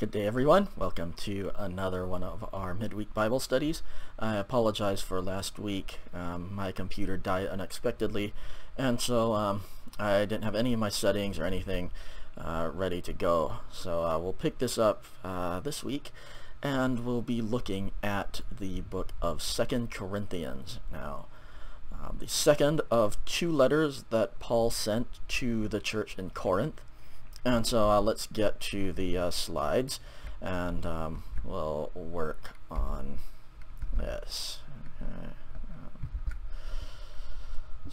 Good day everyone. Welcome to another one of our midweek Bible studies. I apologize for last week. Um, my computer died unexpectedly and so um, I didn't have any of my settings or anything uh, ready to go. So uh, we'll pick this up uh, this week and we'll be looking at the book of Second Corinthians now. Um, the second of two letters that Paul sent to the church in Corinth. And so uh, let's get to the uh, slides and um, we'll work on this.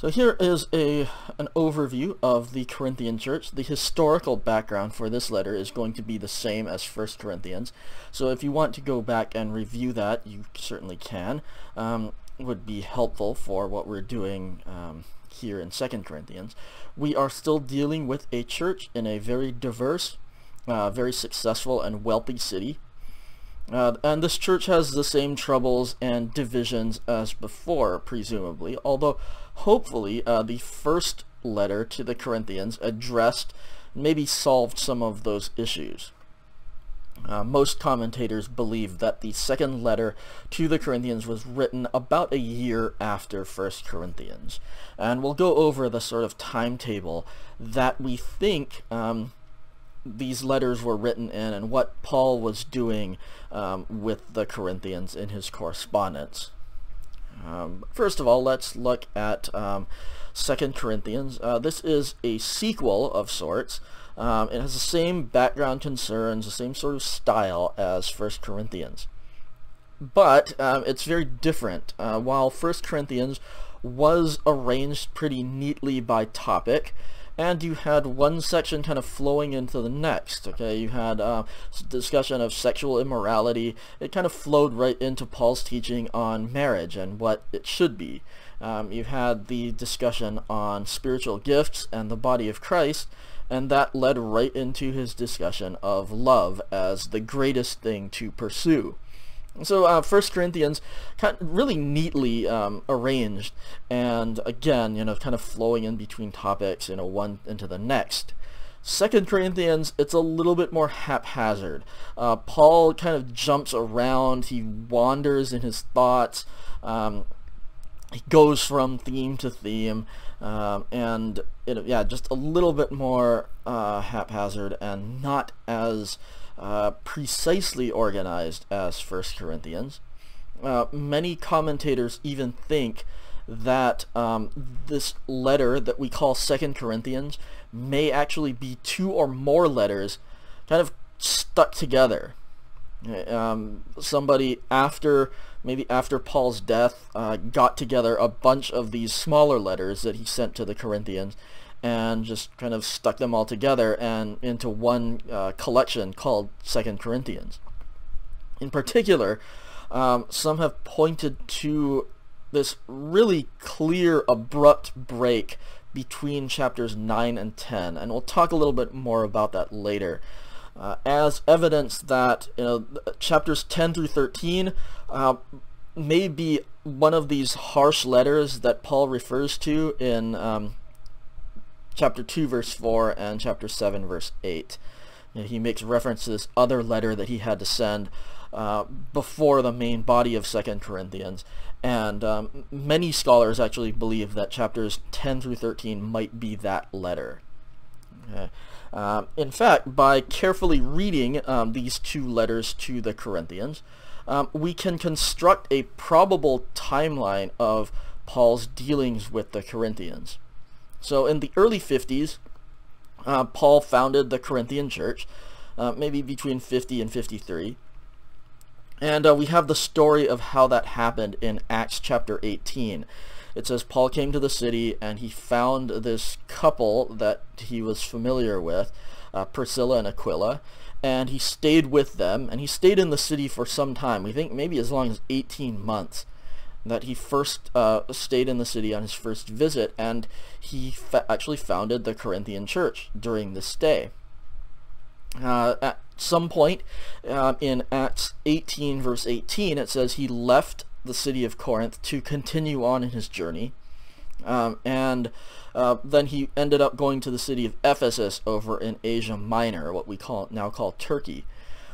So here is a an overview of the Corinthian church. The historical background for this letter is going to be the same as First Corinthians. So if you want to go back and review that, you certainly can. Um, would be helpful for what we're doing um, here in Second Corinthians. We are still dealing with a church in a very diverse, uh, very successful and wealthy city. Uh, and this church has the same troubles and divisions as before, presumably, although hopefully uh, the first letter to the Corinthians addressed, maybe solved some of those issues. Uh, most commentators believe that the second letter to the Corinthians was written about a year after First Corinthians. And we'll go over the sort of timetable that we think um, these letters were written in and what Paul was doing um, with the Corinthians in his correspondence. Um, first of all, let's look at um, Second Corinthians. Uh, this is a sequel of sorts. Um, it has the same background concerns, the same sort of style as First Corinthians. But um, it's very different. Uh, while First Corinthians was arranged pretty neatly by topic, and you had one section kind of flowing into the next. Okay, you had uh, discussion of sexual immorality. It kind of flowed right into Paul's teaching on marriage and what it should be. Um, you had the discussion on spiritual gifts and the body of Christ, and that led right into his discussion of love as the greatest thing to pursue. So uh, First Corinthians kind of really neatly um, arranged, and again, you know, kind of flowing in between topics, you know, one into the next. Second Corinthians, it's a little bit more haphazard. Uh, Paul kind of jumps around, he wanders in his thoughts, um, he goes from theme to theme, um, and it, yeah, just a little bit more uh, haphazard and not as uh, precisely organized as First Corinthians. Uh, many commentators even think that um, this letter that we call Second Corinthians may actually be two or more letters kind of stuck together. Um, somebody after maybe after Paul's death, uh, got together a bunch of these smaller letters that he sent to the Corinthians and just kind of stuck them all together and into one uh, collection called Second Corinthians. In particular, um, some have pointed to this really clear, abrupt break between chapters 9 and 10, and we'll talk a little bit more about that later. Uh, as evidence that you know chapters 10 through 13 uh, may be one of these harsh letters that Paul refers to in um, chapter 2 verse 4 and chapter 7 verse 8. You know, he makes reference to this other letter that he had to send uh, before the main body of Second Corinthians. And um, many scholars actually believe that chapters 10 through 13 might be that letter. Okay. Uh, in fact, by carefully reading um, these two letters to the Corinthians, um, we can construct a probable timeline of Paul's dealings with the Corinthians. So in the early 50s, uh, Paul founded the Corinthian church, uh, maybe between 50 and 53. And uh, we have the story of how that happened in Acts chapter 18. It says Paul came to the city and he found this couple that he was familiar with, uh, Priscilla and Aquila, and he stayed with them, and he stayed in the city for some time. We think maybe as long as 18 months that he first uh, stayed in the city on his first visit, and he actually founded the Corinthian church during this stay. Uh, at some point uh, in Acts 18, verse 18, it says he left the city of Corinth to continue on in his journey. Um, and uh, then he ended up going to the city of Ephesus over in Asia Minor, what we call now call Turkey,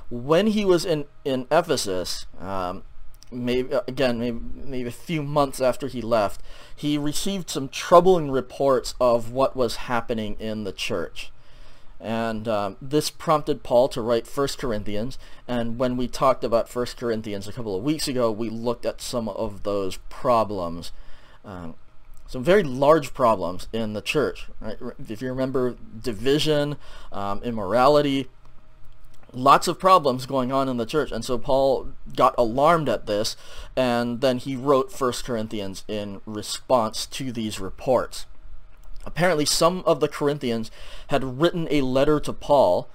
when he was in, in Ephesus, um, maybe again maybe maybe a few months after he left, he received some troubling reports of what was happening in the church. And um, this prompted Paul to write 1 Corinthians. And when we talked about 1 Corinthians a couple of weeks ago, we looked at some of those problems. Um, some very large problems in the church. Right? If you remember division, um, immorality, lots of problems going on in the church. And so Paul got alarmed at this, and then he wrote 1 Corinthians in response to these reports. Apparently some of the Corinthians had written a letter to Paul,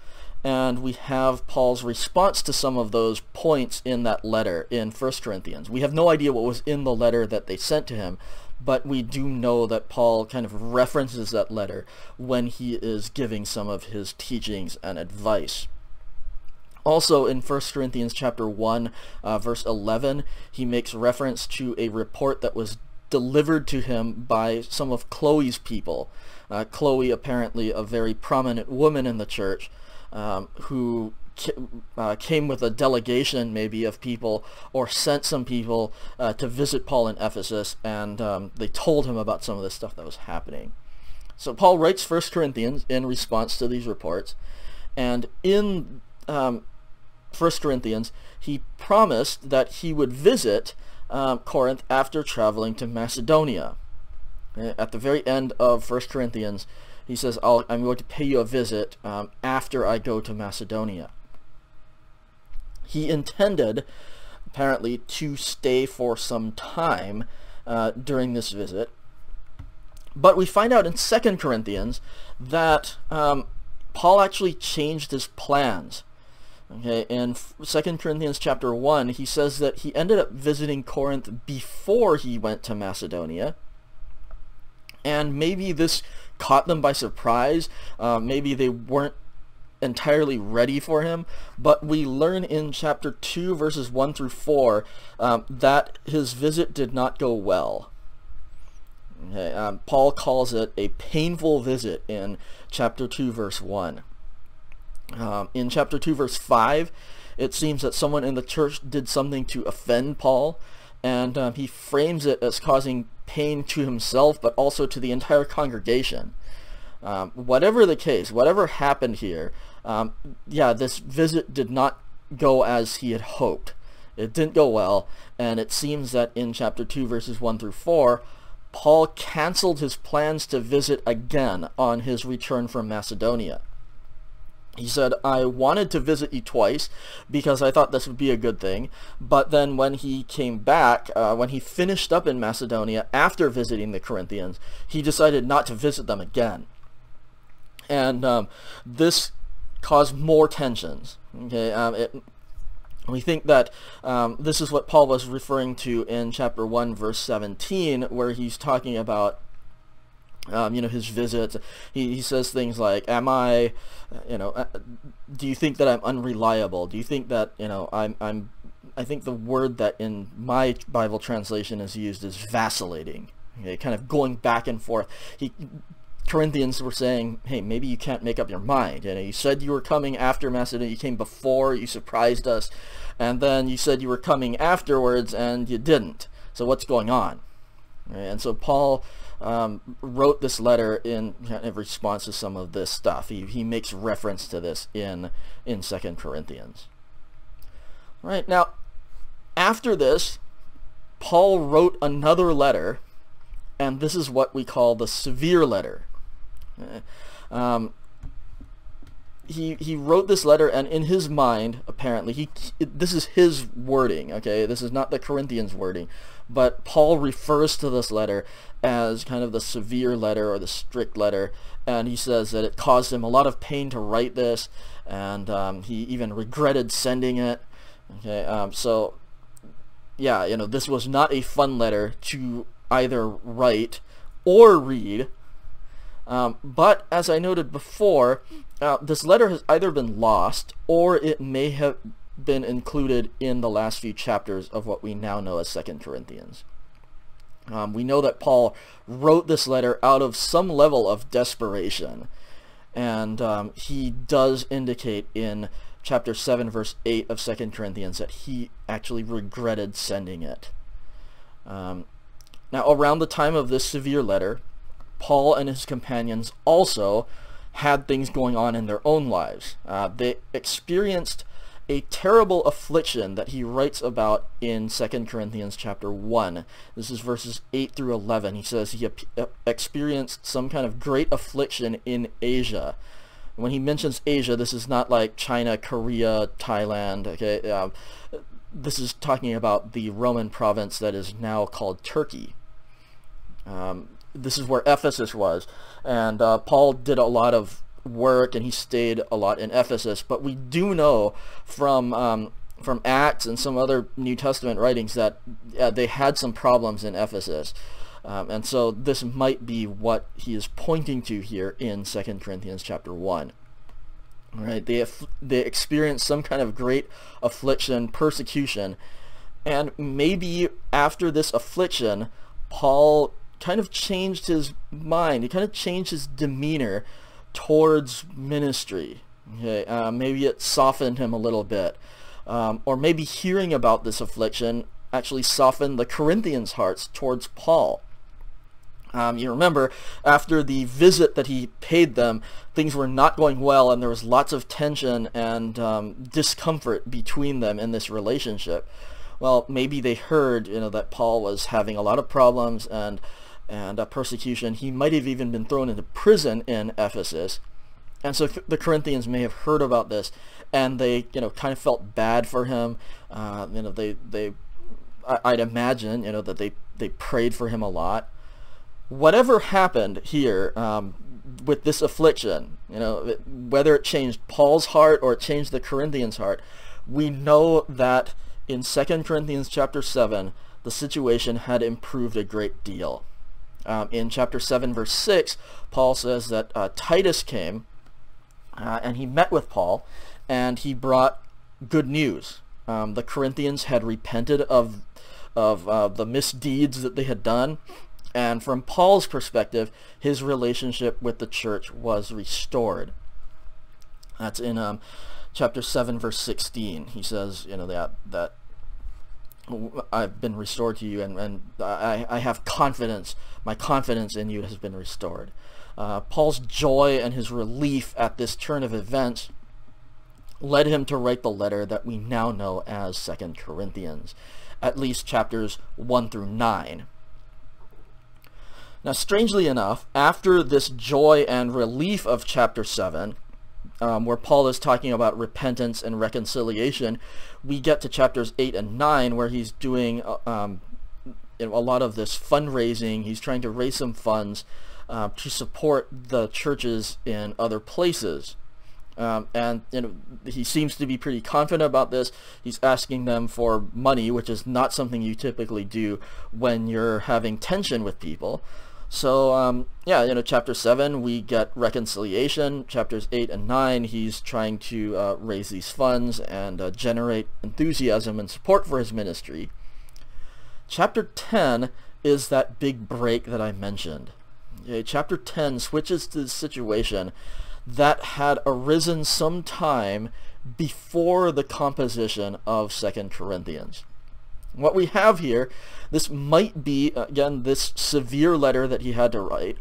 and we have Paul's response to some of those points in that letter in 1 Corinthians. We have no idea what was in the letter that they sent to him, but we do know that Paul kind of references that letter when he is giving some of his teachings and advice. Also in 1 Corinthians chapter 1, uh, verse 11, he makes reference to a report that was delivered to him by some of Chloe's people. Uh, Chloe, apparently a very prominent woman in the church, um, who uh, came with a delegation maybe of people or sent some people uh, to visit Paul in Ephesus and um, they told him about some of the stuff that was happening. So Paul writes 1 Corinthians in response to these reports and in um, 1 Corinthians, he promised that he would visit um, Corinth after traveling to Macedonia. Uh, at the very end of 1 Corinthians, he says, i am going to pay you a visit um, after I go to Macedonia. He intended, apparently, to stay for some time uh, during this visit. But we find out in 2 Corinthians that um, Paul actually changed his plans. Okay, in 2 Corinthians chapter 1, he says that he ended up visiting Corinth before he went to Macedonia. And maybe this caught them by surprise. Uh, maybe they weren't entirely ready for him. But we learn in chapter 2, verses 1 through 4, um, that his visit did not go well. Okay, um, Paul calls it a painful visit in chapter 2, verse 1. Um, in chapter 2, verse 5, it seems that someone in the church did something to offend Paul, and um, he frames it as causing pain to himself, but also to the entire congregation. Um, whatever the case, whatever happened here, um, yeah, this visit did not go as he had hoped. It didn't go well, and it seems that in chapter 2, verses 1 through 4, Paul canceled his plans to visit again on his return from Macedonia. He said, I wanted to visit you twice because I thought this would be a good thing. But then when he came back, uh, when he finished up in Macedonia after visiting the Corinthians, he decided not to visit them again. And um, this caused more tensions. Okay, um, it, we think that um, this is what Paul was referring to in chapter 1, verse 17, where he's talking about um, you know, his visits. He, he says things like, am I, you know, uh, do you think that I'm unreliable? Do you think that, you know, I'm, I'm, I think the word that in my Bible translation is used is vacillating. Okay, kind of going back and forth. He, Corinthians were saying, hey, maybe you can't make up your mind. You know, you said you were coming after Macedonia, you came before, you surprised us, and then you said you were coming afterwards, and you didn't. So what's going on? And so Paul um, wrote this letter in, in response to some of this stuff. He, he makes reference to this in, in 2 Corinthians. Right now, after this, Paul wrote another letter, and this is what we call the severe letter. Um, he he wrote this letter and in his mind apparently he this is his wording okay? This is not the corinthians wording but paul refers to this letter as kind of the severe letter or the strict letter and he says that it caused him a lot of pain to write this and um, he even regretted sending it okay? Um, so yeah you know this was not a fun letter to either write or read. Um, but as I noted before, uh, this letter has either been lost or it may have been included in the last few chapters of what we now know as Second Corinthians. Um, we know that Paul wrote this letter out of some level of desperation. And um, he does indicate in chapter 7 verse 8 of 2 Corinthians that he actually regretted sending it. Um, now around the time of this severe letter, Paul and his companions also had things going on in their own lives. Uh, they experienced a terrible affliction that he writes about in 2 Corinthians chapter 1. This is verses 8 through 11. He says he uh, experienced some kind of great affliction in Asia. When he mentions Asia, this is not like China, Korea, Thailand. Okay, uh, this is talking about the Roman province that is now called Turkey. Um, this is where Ephesus was, and uh, Paul did a lot of work and he stayed a lot in Ephesus. But we do know from um, from Acts and some other New Testament writings that uh, they had some problems in Ephesus. Um, and so this might be what he is pointing to here in 2 Corinthians chapter 1. Right? They, they experienced some kind of great affliction, persecution, and maybe after this affliction, Paul kind of changed his mind. He kind of changed his demeanor towards ministry. Okay, uh, maybe it softened him a little bit. Um, or maybe hearing about this affliction actually softened the Corinthians' hearts towards Paul. Um, you remember, after the visit that he paid them, things were not going well, and there was lots of tension and um, discomfort between them in this relationship. Well, maybe they heard, you know, that Paul was having a lot of problems and and uh, persecution. He might have even been thrown into prison in Ephesus. And so the Corinthians may have heard about this, and they, you know, kind of felt bad for him. Uh, you know, they, they, I'd imagine, you know, that they, they prayed for him a lot. Whatever happened here um, with this affliction, you know, whether it changed Paul's heart or it changed the Corinthians' heart, we know that in 2 Corinthians chapter 7, the situation had improved a great deal. Um, in chapter 7, verse 6, Paul says that uh, Titus came uh, and he met with Paul and he brought good news. Um, the Corinthians had repented of, of uh, the misdeeds that they had done. And from Paul's perspective, his relationship with the church was restored. That's in um, chapter 7, verse 16. He says, you know, that, that I've been restored to you and, and I, I have confidence. My confidence in you has been restored. Uh, Paul's joy and his relief at this turn of events led him to write the letter that we now know as Second Corinthians, at least chapters 1 through 9. Now, strangely enough, after this joy and relief of chapter 7, um, where Paul is talking about repentance and reconciliation, we get to chapters 8 and 9 where he's doing uh, um, a lot of this fundraising. He's trying to raise some funds uh, to support the churches in other places. Um, and you know, he seems to be pretty confident about this. He's asking them for money, which is not something you typically do when you're having tension with people. So um, yeah, you know, chapter seven we get reconciliation. Chapters eight and nine, he's trying to uh, raise these funds and uh, generate enthusiasm and support for his ministry. Chapter ten is that big break that I mentioned. Okay, chapter ten switches to the situation that had arisen some time before the composition of Second Corinthians. What we have here, this might be, again, this severe letter that he had to write.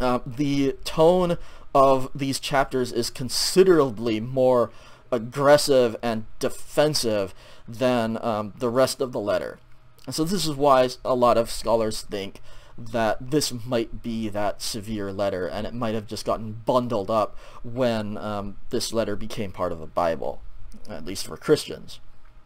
Uh, the tone of these chapters is considerably more aggressive and defensive than um, the rest of the letter. And so this is why a lot of scholars think that this might be that severe letter and it might have just gotten bundled up when um, this letter became part of the Bible, at least for Christians.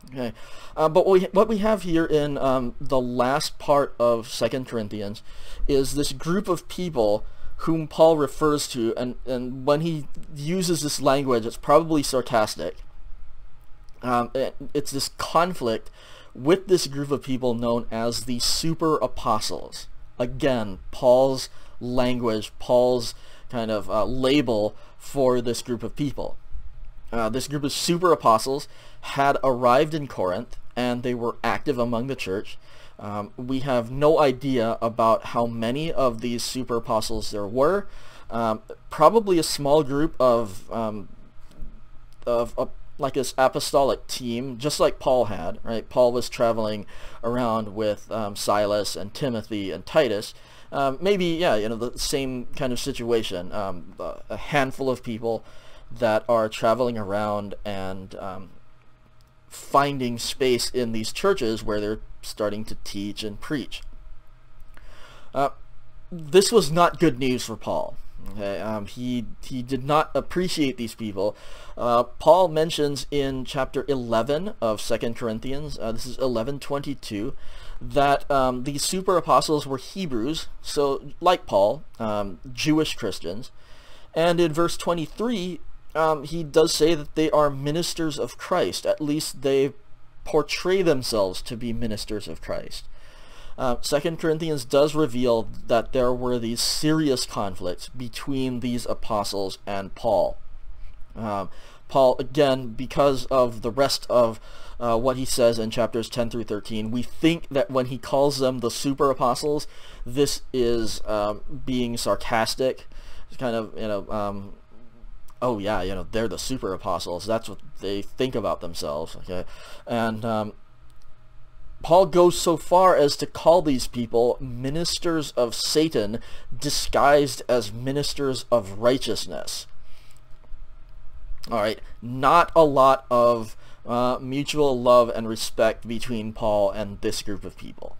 Okay, uh, but what we, what we have here in um, the last part of Second Corinthians is this group of people whom Paul refers to, and, and when he uses this language, it's probably sarcastic. Um, it, it's this conflict with this group of people known as the super apostles. Again, Paul's language, Paul's kind of uh, label for this group of people. Uh, this group of super apostles had arrived in Corinth and they were active among the church. Um, we have no idea about how many of these super apostles there were. Um, probably a small group of um, of a like this apostolic team, just like Paul had, right? Paul was traveling around with um, Silas and Timothy and Titus. Um, maybe, yeah, you know, the same kind of situation. Um, a handful of people that are traveling around and um, finding space in these churches where they're starting to teach and preach. Uh, this was not good news for Paul. Okay, um, he he did not appreciate these people. Uh, Paul mentions in chapter 11 of Second Corinthians, uh, this is 11:22, that um, these super apostles were Hebrews, so like Paul, um, Jewish Christians, and in verse 23, um, he does say that they are ministers of Christ. At least they portray themselves to be ministers of Christ. Uh, Second Corinthians does reveal that there were these serious conflicts between these apostles and Paul. Um, Paul, again, because of the rest of uh, what he says in chapters 10 through 13, we think that when he calls them the super apostles, this is um, being sarcastic. It's kind of, you know, um, oh yeah, you know, they're the super apostles. That's what they think about themselves. Okay, and um, Paul goes so far as to call these people ministers of Satan disguised as ministers of righteousness. All right, not a lot of uh, mutual love and respect between Paul and this group of people.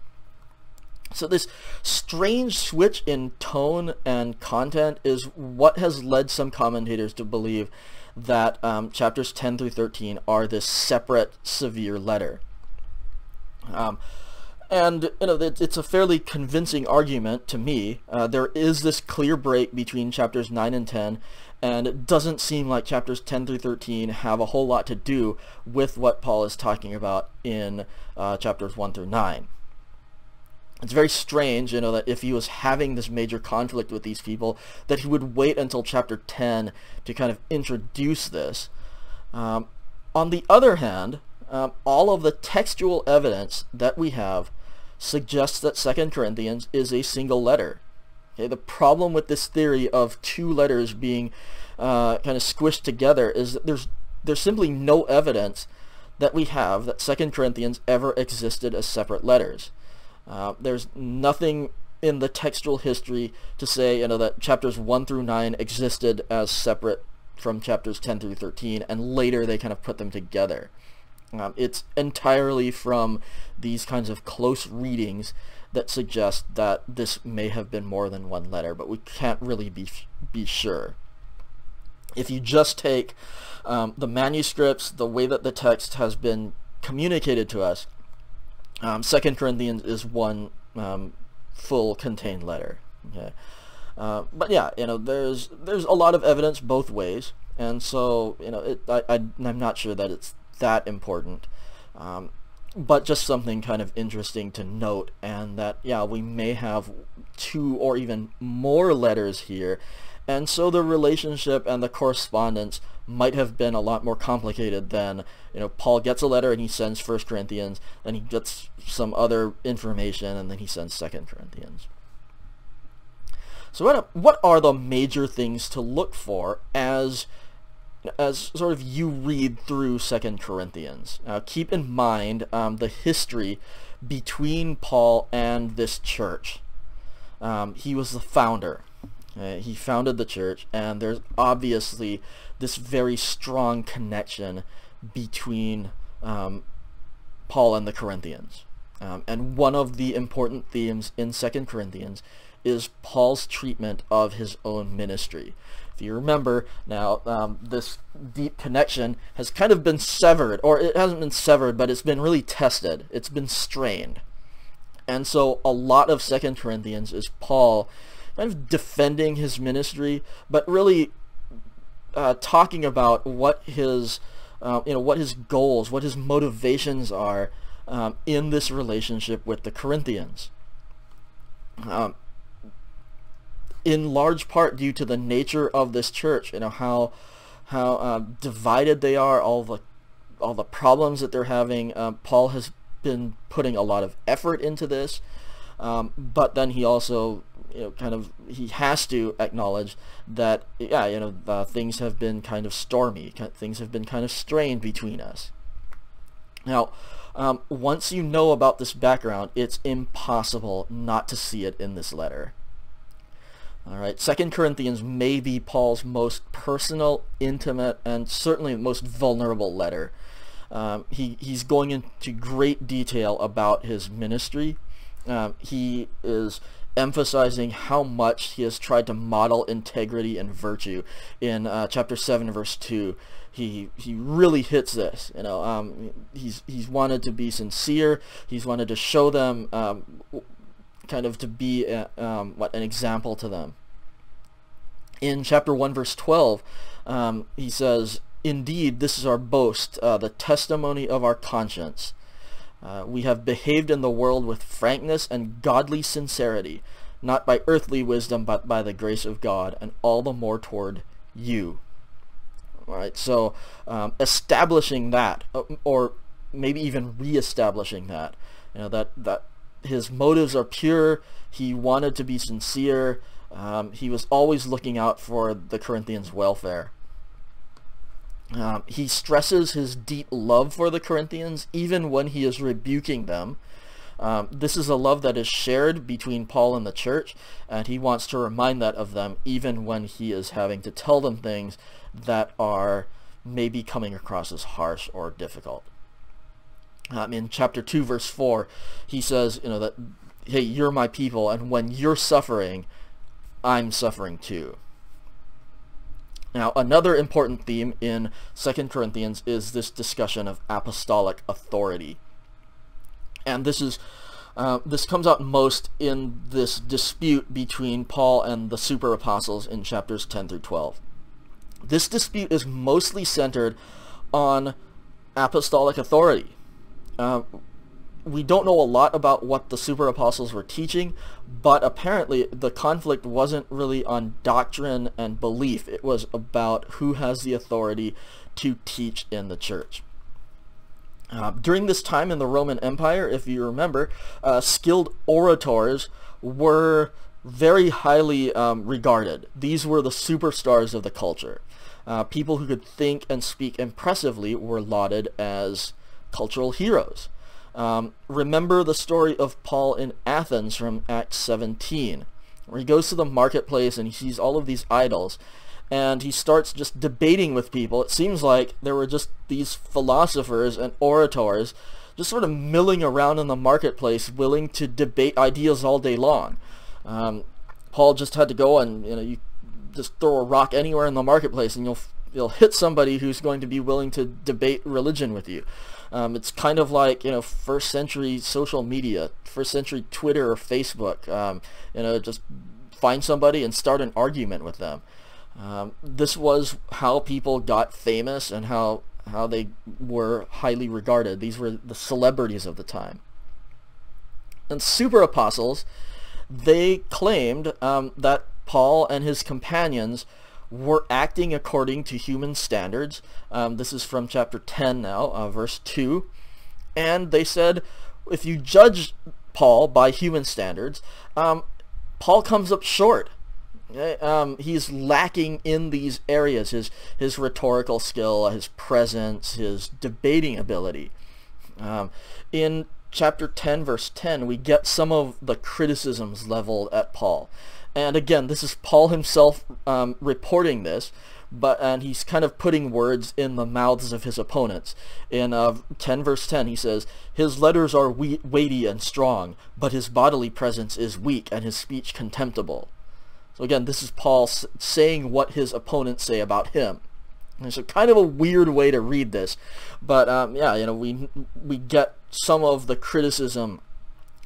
So this strange switch in tone and content is what has led some commentators to believe that um, chapters 10 through 13 are this separate severe letter. Um, and you know it's a fairly convincing argument to me. Uh, there is this clear break between chapters 9 and 10, and it doesn't seem like chapters 10 through 13 have a whole lot to do with what Paul is talking about in uh, chapters 1 through 9 it's very strange, you know, that if he was having this major conflict with these people, that he would wait until chapter 10 to kind of introduce this. Um, on the other hand, um, all of the textual evidence that we have suggests that Second Corinthians is a single letter. Okay, the problem with this theory of two letters being uh, kind of squished together is that there's there's simply no evidence that we have that Second Corinthians ever existed as separate letters. Uh, there's nothing in the textual history to say you know that chapters 1 through 9 existed as separate from chapters 10 through 13 and later they kind of put them together. Um, it's entirely from these kinds of close readings that suggest that this may have been more than one letter, but we can't really be be sure. If you just take um, the manuscripts, the way that the text has been communicated to us, um, Second Corinthians is one um, full contained letter. Okay, uh, but yeah, you know, there's there's a lot of evidence both ways, and so you know, it, I, I am not sure that it's that important, um, but just something kind of interesting to note, and that yeah, we may have two or even more letters here, and so the relationship and the correspondence might have been a lot more complicated than you know Paul gets a letter and he sends First Corinthians, then he gets some other information and then he sends Second Corinthians. So what what are the major things to look for as as sort of you read through Second Corinthians? Now keep in mind um, the history between Paul and this church. Um, he was the founder. Uh, he founded the church, and there's obviously this very strong connection between um, Paul and the Corinthians. Um, and one of the important themes in Second Corinthians is Paul's treatment of his own ministry. If you remember now, um, this deep connection has kind of been severed, or it hasn't been severed, but it's been really tested. It's been strained. And so a lot of Second Corinthians is Paul kind of defending his ministry, but really uh, talking about what his uh, you know what his goals, what his motivations are um, in this relationship with the Corinthians. Um, in large part due to the nature of this church, you know how how uh, divided they are, all the all the problems that they're having. Um, Paul has been putting a lot of effort into this, um, but then he also you know, kind of he has to acknowledge that yeah, you know, uh, things have been kind of stormy, things have been kind of strained between us. Now, um, once you know about this background, it's impossible not to see it in this letter. All right, Second Corinthians may be Paul's most personal, intimate, and certainly most vulnerable letter. Um, he, he's going into great detail about his ministry. Um, he is emphasizing how much he has tried to model integrity and virtue. In uh, chapter 7, verse 2, he he really hits this. You know, um, he's he's wanted to be sincere. He's wanted to show them um, kind of to be a, um, what an example to them. In chapter 1 verse 12, um, he says, Indeed, this is our boast, uh, the testimony of our conscience. Uh, we have behaved in the world with frankness and godly sincerity, not by earthly wisdom, but by the grace of God, and all the more toward you. All right, so um, establishing that, uh, or maybe even reestablishing that, you know, that, that his motives are pure. He wanted to be sincere. Um, he was always looking out for the Corinthians' welfare. Um, he stresses his deep love for the Corinthians even when he is rebuking them. Um, this is a love that is shared between Paul and the church, and he wants to remind that of them even when he is having to tell them things that are maybe coming across as harsh or difficult. Um, in chapter 2, verse 4, he says, you know, that, hey, you're my people, and when you're suffering, I'm suffering too. Now, another important theme in 2 Corinthians is this discussion of apostolic authority. And this is uh, this comes out most in this dispute between Paul and the super apostles in chapters 10 through 12. This dispute is mostly centered on apostolic authority. Uh, we don't know a lot about what the super apostles were teaching, but apparently the conflict wasn't really on doctrine and belief. It was about who has the authority to teach in the church. Uh, during this time in the Roman Empire, if you remember, uh, skilled orators were very highly um, regarded. These were the superstars of the culture. Uh, people who could think and speak impressively were lauded as cultural heroes. Um, remember the story of Paul in Athens from Acts 17, where he goes to the marketplace and he sees all of these idols, and he starts just debating with people. It seems like there were just these philosophers and orators just sort of milling around in the marketplace, willing to debate ideas all day long. Um, Paul just had to go and you know you just throw a rock anywhere in the marketplace and you'll you'll hit somebody who's going to be willing to debate religion with you. Um, it's kind of like you know first century social media, first century Twitter or Facebook. Um, you know, just find somebody and start an argument with them. Um, this was how people got famous and how how they were highly regarded. These were the celebrities of the time. And super apostles, they claimed um, that Paul and his companions were acting according to human standards. Um, this is from chapter 10 now, uh, verse 2. And they said, if you judge Paul by human standards, um, Paul comes up short. Um, he's lacking in these areas, his, his rhetorical skill, his presence, his debating ability. Um, in chapter 10, verse 10, we get some of the criticisms leveled at Paul. And again, this is Paul himself um, reporting this, but and he's kind of putting words in the mouths of his opponents. In uh, 10 verse 10, he says, His letters are we- weighty and strong, but his bodily presence is weak and his speech contemptible. So again, this is Paul saying what his opponents say about him. So kind of a weird way to read this, but um, yeah, you know, we we get some of the criticism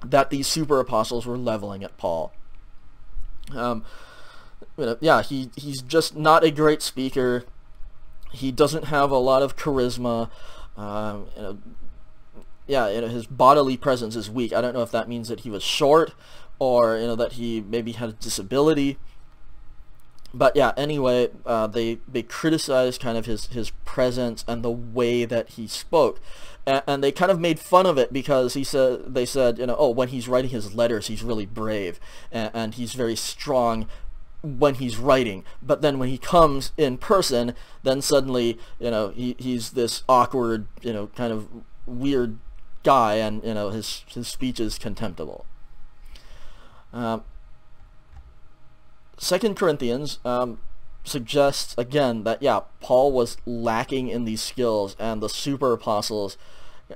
that these super apostles were leveling at Paul. Um, yeah, he he's just not a great speaker. He doesn't have a lot of charisma. Um, you know, yeah, you know, his bodily presence is weak. I don't know if that means that he was short or you know that he maybe had a disability. but yeah, anyway, uh, they they criticized kind of his his presence and the way that he spoke, and, they kind of made fun of it because he said they said you know oh when he's writing his letters he's really brave and, and he's very strong when he's writing, but then when he comes in person, then suddenly you know he he's this awkward you know kind of weird guy, and you know his his speech is contemptible. Um, Second Corinthians um, suggests again that yeah, Paul was lacking in these skills, and the super apostles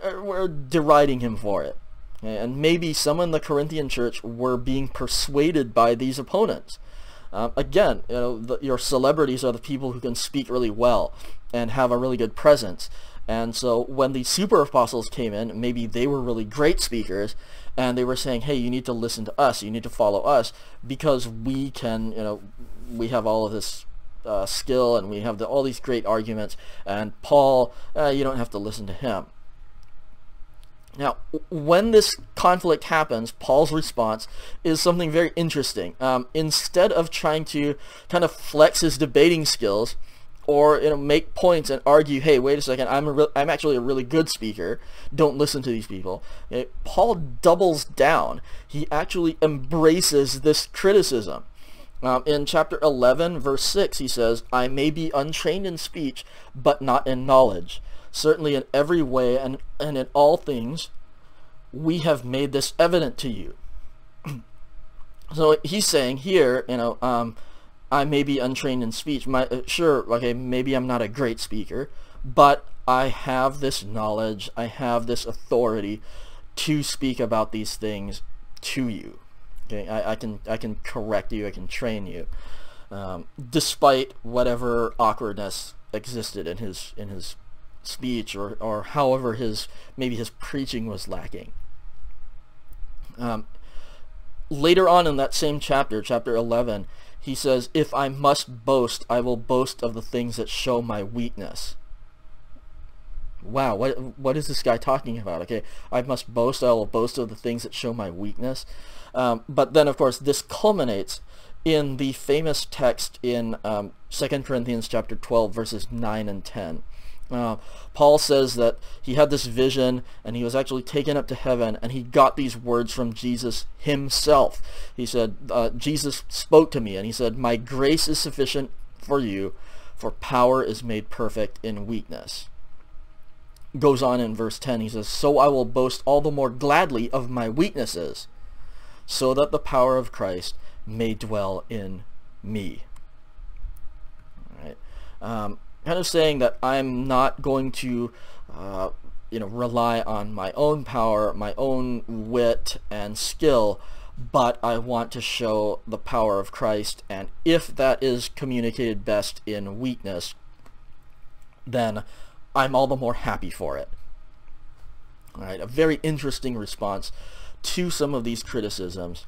were deriding him for it. And maybe some in the Corinthian church were being persuaded by these opponents. Um, again, you know, the, your celebrities are the people who can speak really well and have a really good presence. And so when the super apostles came in, maybe they were really great speakers, and they were saying, hey, you need to listen to us, you need to follow us, because we can, you know, we have all of this uh, skill and we have the, all these great arguments, and Paul, uh, you don't have to listen to him. Now, when this conflict happens, Paul's response is something very interesting. Um, instead of trying to kind of flex his debating skills, or you know make points and argue, hey, wait a second, I'm a I'm actually a really good speaker. Don't listen to these people. Okay? Paul doubles down. He actually embraces this criticism. Um, in chapter 11, verse 6, he says, I may be untrained in speech, but not in knowledge. Certainly in every way and, and in all things, we have made this evident to you. so he's saying here, you know, um, I may be untrained in speech. My, uh, sure, okay, maybe I'm not a great speaker, but I have this knowledge, I have this authority to speak about these things to you. Okay, I, I can I can correct you, I can train you, um, despite whatever awkwardness existed in his in his speech or or however his maybe his preaching was lacking. Um, later on in that same chapter, chapter 11, he says, If I must boast, I will boast of the things that show my weakness. Wow, what what is this guy talking about? Okay, I must boast, I will boast of the things that show my weakness. Um, but then, of course, this culminates in the famous text in um, 2 Corinthians chapter 12, verses 9 and 10. Uh, Paul says that he had this vision and he was actually taken up to heaven and he got these words from Jesus himself. He said, uh, Jesus spoke to me and he said, my grace is sufficient for you for power is made perfect in weakness. Goes on in verse 10, he says, so I will boast all the more gladly of my weaknesses so that the power of Christ may dwell in me. All right. Um, kind of saying that I'm not going to, uh, you know, rely on my own power, my own wit and skill, but I want to show the power of Christ, and if that is communicated best in weakness, then I'm all the more happy for it. All right, a very interesting response to some of these criticisms.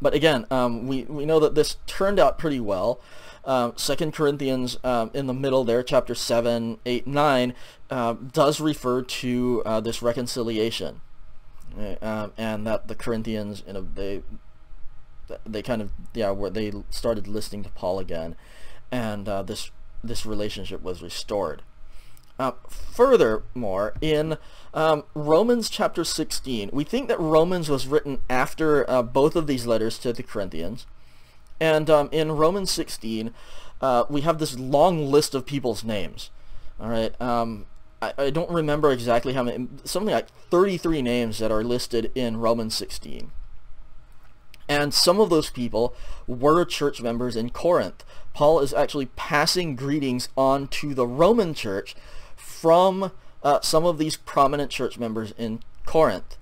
But again, um, we, we know that this turned out pretty well. Um, Second Corinthians um, in the middle there, chapter 7, 8, 9, uh, does refer to uh, this reconciliation. Uh, and that the Corinthians, you know, they they kind of yeah, where they started listening to Paul again, and uh, this this relationship was restored. Uh, furthermore, in um, Romans chapter 16, we think that Romans was written after uh, both of these letters to the Corinthians. And um, in Romans 16, uh, we have this long list of people's names. All right. Um, I, I, don't remember exactly how many, something like 33 names that are listed in Romans 16. And some of those people were church members in Corinth. Paul is actually passing greetings on to the Roman church from uh, some of these prominent church members in Corinth.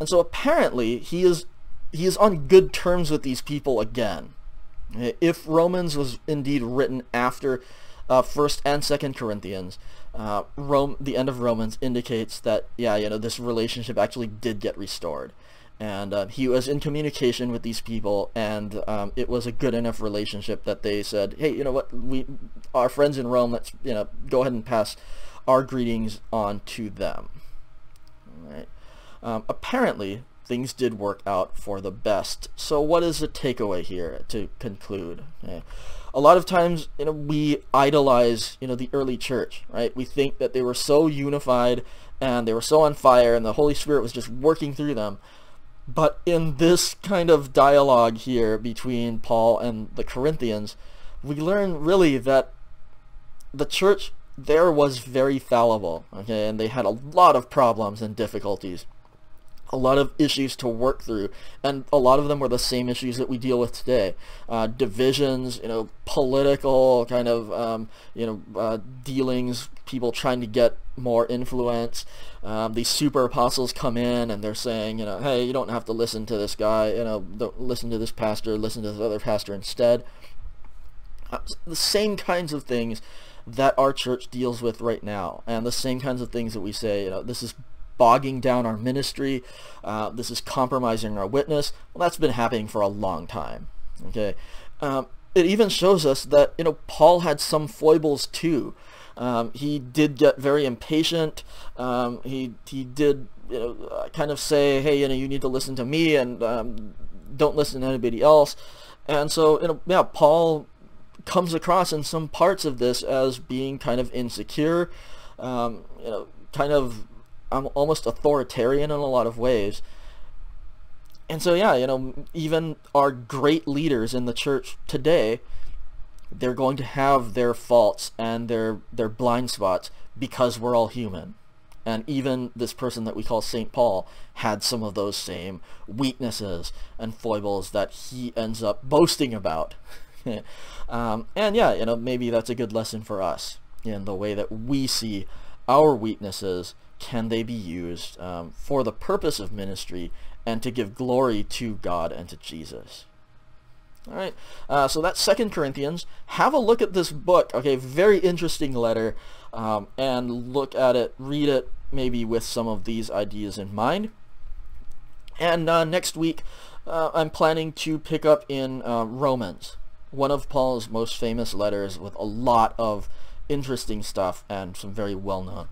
And so apparently he is he is on good terms with these people again. If Romans was indeed written after uh, First and Second Corinthians, uh, Rome, the end of Romans indicates that yeah, you know, this relationship actually did get restored, and uh, he was in communication with these people, and um, it was a good enough relationship that they said, hey, you know what, we, our friends in Rome, let's you know, go ahead and pass our greetings on to them. Right. Um, apparently, things did work out for the best. So what is the takeaway here to conclude? Okay. A lot of times, you know, we idolize, you know, the early church, right? We think that they were so unified and they were so on fire and the Holy Spirit was just working through them. But in this kind of dialogue here between Paul and the Corinthians, we learn really that the church there was very fallible, okay, and they had a lot of problems and difficulties, a lot of issues to work through, and a lot of them were the same issues that we deal with today: uh, divisions, you know, political kind of, um, you know, uh, dealings, people trying to get more influence. Um, these super apostles come in and they're saying, you know, hey, you don't have to listen to this guy, you know, don't listen to this pastor, listen to this other pastor instead. Uh, the same kinds of things that our church deals with right now, and the same kinds of things that we say, you know, this is bogging down our ministry, uh, this is compromising our witness. Well, that's been happening for a long time. Okay, um, it even shows us that you know Paul had some foibles too. Um, he did get very impatient. Um, he he did you know uh, kind of say, hey, you know, you need to listen to me and um, don't listen to anybody else. And so you know, yeah, Paul comes across in some parts of this as being kind of insecure, um, you know, kind of um, almost authoritarian in a lot of ways. And so, yeah, you know, even our great leaders in the church today, they're going to have their faults and their their blind spots because we're all human. And even this person that we call St. Paul had some of those same weaknesses and foibles that he ends up boasting about. um, and yeah, you know, maybe that's a good lesson for us in the way that we see our weaknesses. Can they be used um, for the purpose of ministry and to give glory to God and to Jesus? All right, uh, so that's Second Corinthians. Have a look at this book. Okay, very interesting letter, um, and look at it, read it, maybe with some of these ideas in mind. And uh, next week, uh, I'm planning to pick up in uh, Romans one of Paul's most famous letters with a lot of interesting stuff and some very well-known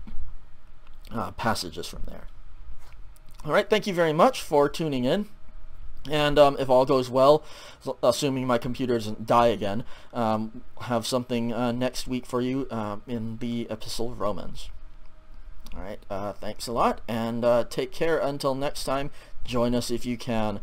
uh, passages from there. All right, thank you very much for tuning in. And um, if all goes well, assuming my computer doesn't die again, um, have something uh, next week for you uh, in the Epistle of Romans. All right, uh, thanks a lot, and uh, take care until next time. Join us if you can